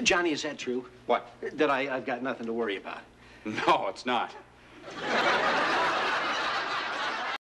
Uh, Johnny, is that true? What? That I, I've got nothing to worry about? No, it's not.